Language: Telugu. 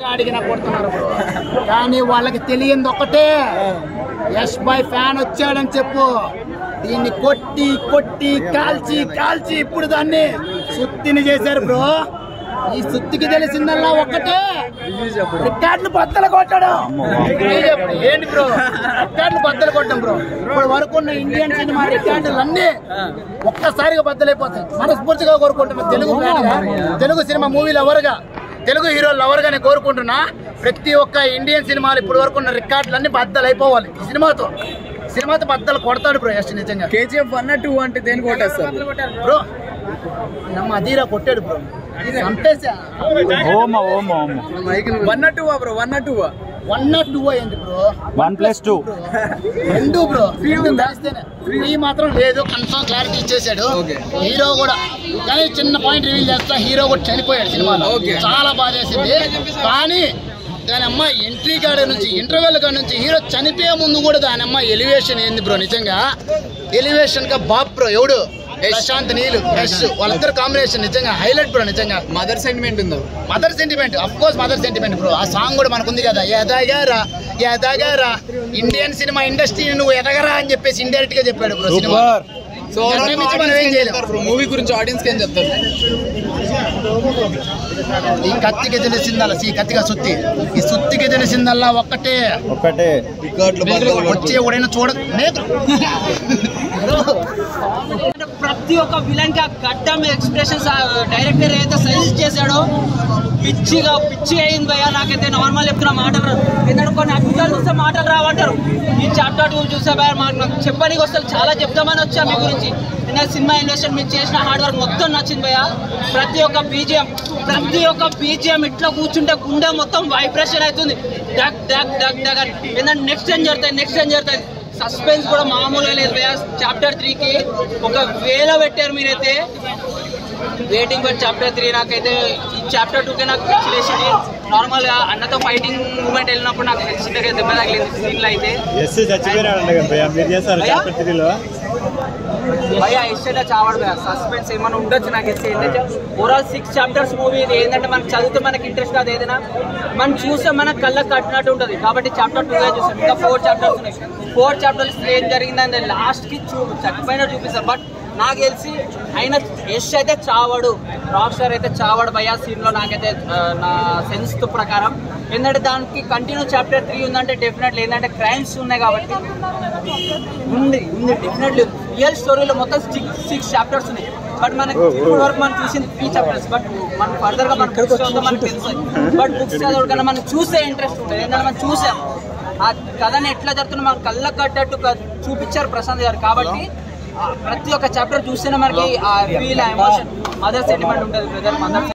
కొడుతున్నారు. కానీ వాళ్ళకి తెలియంది ఒకటే. యష్ బాయ్ ఫ్యాన్ వచ్చాడని చెప్పు. దీన్ని కొట్టి కొట్టి కాల్చి కాల్చి ఇప్పుడు దాన్ని సుత్తిని చేశారు బ్రో. ఈ సుత్తికి తెలిసిందల్లా ఒక్కటే రికార్డులు బద్దలు కొట్టడం. ఏంటి బ్రో? రికార్డులు బద్దలు కొట్టడం బ్రో. ఇప్పుడు వరకు ఉన్న ఇండియన్ సినిమా రికార్డులు అన్ని ఒక్కసారిగా బద్దలైపోతాయి. మనస్ఫూర్తిగా కోరుకుంటున్నాం తెలుగు తెలుగు సినిమా మూవీలు ఎవరుగా? తెలుగు హీరోలు ఎవరుగా నేను కోరుకుంటున్నా ప్రతి ఒక్క ఇండియన్ సినిమాలు ఇప్పుడు వరకు ఉన్న రికార్డులు అన్ని బద్దలు అయిపోవాలి సినిమాతో. సినిమాతో బద్దలు కొడతాడు బ్రో యశ్ నిజంగా. కేజీఎఫ్ వన్ టూ అంటే దేని కొట్టేస్తారు బ్రో నమ్మ అదీరా కొట్టాడు బ్రో. చంపేసా ఓమ ఓమ ఓమ. One two bro one two one not two అయ్యింది బ్రో వన్ ప్లస్ టూ రెండు బ్రో త్రీ మాత్రం లేదు. కన్ఫర్మ్ క్లారిటీ ఇచ్చేసాడు. హీరో కూడా. కానీ చిన్న పాయింట్ రివీల్ చేస్తా హీరో కూడా చనిపోయాడు సినిమాలో. చాలా బాధ వేసింది కానీ దాని అమ్మ ఎంట్రీ కాడ నుంచి ఇంటర్వెల్ కాడ నుంచి హీరో చనిపోయే ముందు కూడా దాని అమ్మ ఎలివేషన్ ఏంది బ్రో నిజంగా ఎలివేషన్గా బాబ్ బ్రో ఎవడు? ప్రశాంత్ నీలు యశ్ వాళ్ళిద్దరు కాంబినేషన్ నిజంగా హైలైట్ బ్రో నిజంగా. మదర్ సెంటిమెంట్ ఉందో. Mother sentiment of course mother sentiment bro ఆ సాంగ్ కూడా మనకు ఉంది కదా ఎదగారా ఎదగారా. ఇండియన్ సినిమా ఇండస్ట్రీ నువ్వు ఎదగరా అని చెప్పేసి ఇండైరెక్ట్గా చెప్పాడు బ్రో సినిమా. సో. మూవీ గురించి ఆడియన్స్కి ఏం చెప్తారు? ఈ కత్తికి తెలిసిందల్లా ఈ కత్తిగా సుత్తి. ఈ సుత్తికి తెలిసిందల్లా ఒక్కటే. ఒక్కటే. వచ్చే ఎవడైనా చూడ ప్రతి ఒక్క విలన్కి ఆ గడ్డం ఎక్స్ప్రెషన్స్ డైరెక్టర్ ఏదైతే సజెస్ట్ చేశాడో పిచ్చిగా పిచ్చి అయింది భయ్యా నాకైతే నార్మల్ చెప్తున్న మాటలు ఎందుకంటే కొన్ని అద్భుతాలు చూస్తే మాటలు రావంటారు. ఈ చాప్టర్ టూ చూస్తే మాకు నాకు చెప్పడానికి వస్తారు చాలా చెప్తామని వచ్చా మీ గురించి. నేను సినిమా ఇండస్ట్రీ మీరు చేసిన హార్డ్ వర్క్ మొత్తం నచ్చింది భయ్యా. ప్రతి ఒక్క బీజిఎం ప్రతి ఒక్క బీజిఎం ఇట్లా కూర్చుంటే గుండె మొత్తం వైబ్రేషన్ అవుతుంది. డగ్ డగ్ డగ్ డగ్ అని. ఏంటంటే నెక్స్ట్ ఏం జరుగుతుంది నెక్స్ట్ ఏం జరుగుతుంది? సస్పెన్స్ కూడా మామూలుగా లేదు భయ్యా చాప్టర్ త్రీకి ఒక వేల పెట్టారు మీరైతే. వెయిటింగ్ ఫర్ చాప్టర్ త్రీ నాకైతే ఈ చాప్టర్ టూకే నాకు పిచ్చి లేచింది నార్మల్గా అన్నతో ఫైటింగ్ మూమెంట్ వెళ్ళినప్పుడు నాకు చిన్నగా దెబ్బ తగిలింది సీన్లో అయితే. భయ్యా భయ ఇష్టంగా చావడం సస్పెన్స్ ఏమైనా ఉండొచ్చు నాకు ఇస్తే ఏంటంటే ఓవరాల్ సిక్స్ చాప్టర్స్ మూవీ ఇది. ఏంటంటే మనకి చదివితే మనకి ఇంట్రెస్ట్ కాదు ఏదైనా. మనం చూస్తే మన కళ్ళకి కట్టినట్టు ఉంటుంది. కాబట్టి చాప్టర్ టూగా చూస్తాం ఇంకా ఫోర్ చాప్టర్స్ ఉన్నాయి. ఫోర్ చాప్టర్స్ ఏం జరిగిందంటే లాస్ట్కి చూ చచ్చిపోయినట్టు చూపిస్తారు. బట్ నాకు తెలిసి ఆయన యష్ అయితే చావడు రాక్ స్టార్ అయితే చావడు భయ సీన్లో నాకైతే నా సెన్స్ ప్రకారం. ఏంటంటే దానికి కంటిన్యూ చాప్టర్ త్రీ ఉందంటే డెఫినెట్లీ ఏంటంటే క్రైమ్స్ ఉన్నాయి కాబట్టి ఉంది ఉంది డెఫినెట్లీ రియల్ స్టోరీలో మొత్తం సిక్స్ సిక్స్ చాప్టర్స్ ఉన్నాయి. బట్ మనకి ఇప్పటి వరకు మనం చూసింది త్రీ చాప్టర్స్ బట్ మనం ఫర్దర్గా మన బుక్స్ చదివితే మనకు తెలుస్తుంది బట్ బుక్స్ చదవడం మనం చూసే ఇంట్రెస్ట్ ఉంటుంది. ఏంటంటే మనం చూసాం ఆ కథని ఎట్లా జరుగుతుందో మనకు కళ్ళకు కట్టట్టు క- చూపించారు ప్రశాంత్ గారు. కాబట్టి ప్రతి ఒక్క చాప్టర్ చూస్తేనే మనకి ఆ ఫీల్ ఆ ఎమోషన్ మదర్ సెంటిమెంట్ ఉంటుంది బ్రదర్ మదర్